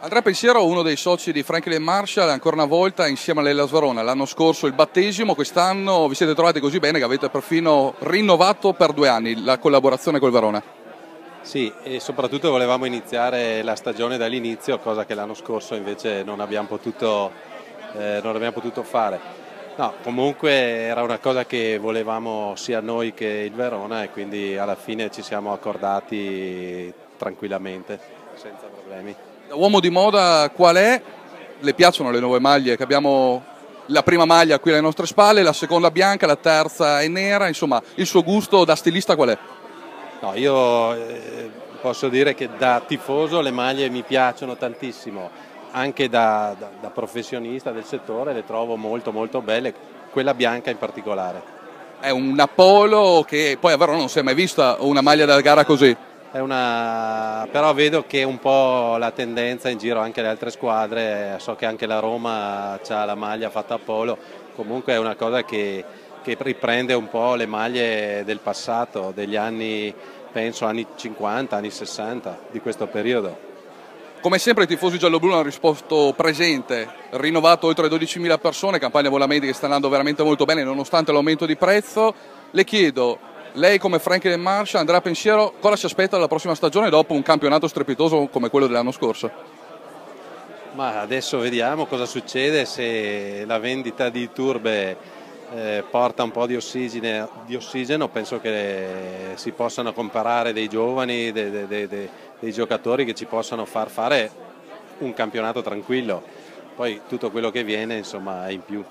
Andrea Pensiero, uno dei soci di Franklin Marshall, ancora una volta insieme all'Ellas Verona. L'anno scorso il battesimo, quest'anno vi siete trovati così bene che avete perfino rinnovato per due anni la collaborazione col Verona. Sì, e soprattutto volevamo iniziare la stagione dall'inizio, cosa che l'anno scorso invece non abbiamo potuto, eh, non abbiamo potuto fare. No, comunque era una cosa che volevamo sia noi che il Verona e quindi alla fine ci siamo accordati tranquillamente, senza problemi. Uomo di moda qual è? Le piacciono le nuove maglie che abbiamo la prima maglia qui alle nostre spalle, la seconda bianca, la terza è nera, insomma il suo gusto da stilista qual è? No, io eh, posso dire che da tifoso le maglie mi piacciono tantissimo, anche da, da, da professionista del settore le trovo molto molto belle, quella bianca in particolare. È un Apollo che poi a Verona non si è mai vista una maglia da gara così. Una... però vedo che è un po' la tendenza in giro anche le altre squadre, so che anche la Roma ha la maglia fatta a polo, comunque è una cosa che, che riprende un po' le maglie del passato, degli anni, penso anni 50, anni 60, di questo periodo. Come sempre i tifosi gialloblu hanno risposto presente, rinnovato oltre 12.000 persone, campagna volamenti che sta andando veramente molto bene nonostante l'aumento di prezzo. Le chiedo, lei come Franklin Marshall andrà a pensiero cosa si aspetta dalla prossima stagione dopo un campionato strepitoso come quello dell'anno scorso? Ma adesso vediamo cosa succede se la vendita di turbe eh, porta un po' di ossigeno, di ossigeno, penso che si possano comparare dei giovani, dei, dei, dei, dei giocatori che ci possano far fare un campionato tranquillo. Poi tutto quello che viene insomma è in più.